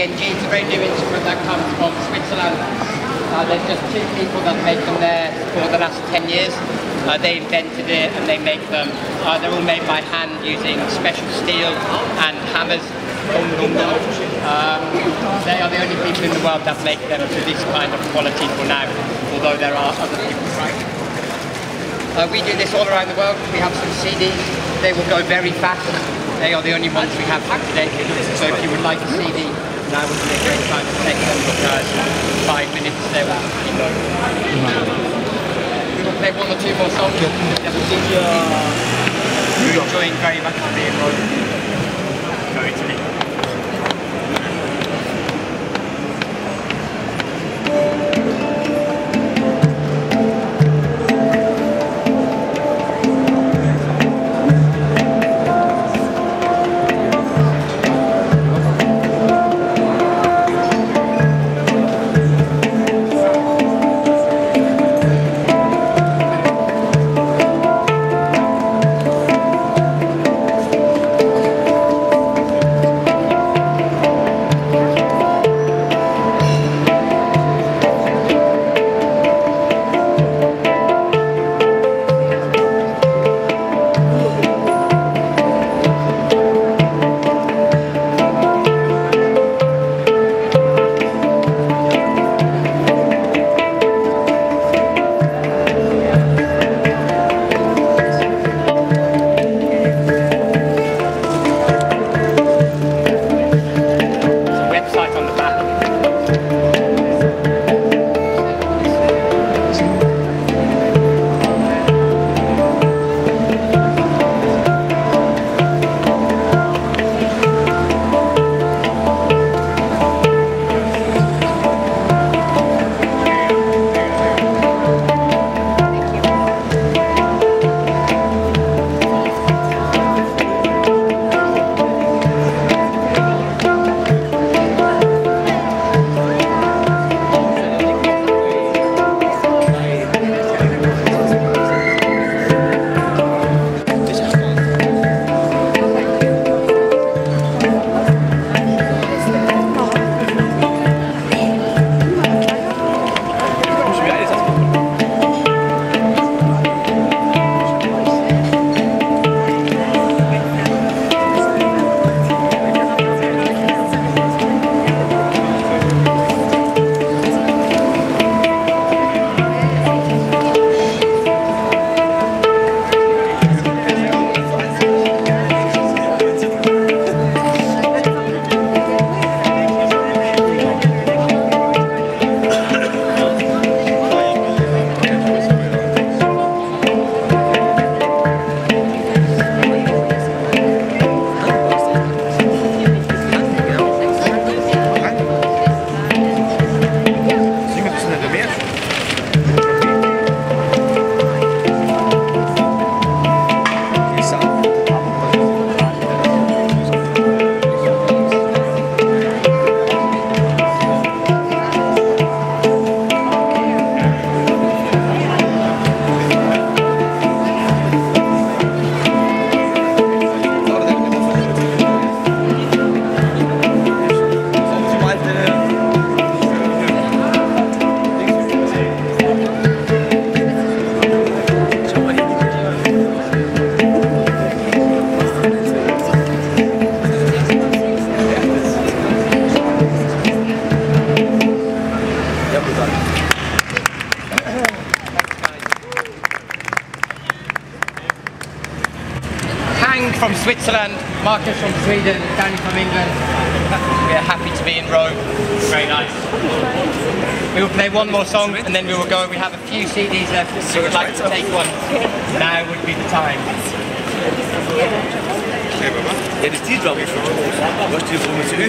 Hang. It's a very new instrument that comes from Switzerland. Uh, there's just two people that make them there for the last 10 years. Uh, they invented it and they make them. Uh, they're all made by hand using special steel and hammers. Um, they are the only people in the world that make them to this kind of quality for now, although there are other people trying. Uh, we do this all around the world. We have some CDs. They will go very fast. They are the only ones we have today. So if you would like a CD, now would be a great time to take them because five minutes they will be gone. We will play one or two more songs. We're enjoying very much the road. From Switzerland, Marcus from Sweden, Danny from England. We are happy to be in Rome. Very nice. We will play one more song and then we will go. We have a few CDs left. If you would like to take one, now would be the time. Ja, die Titel, was die voor met zijn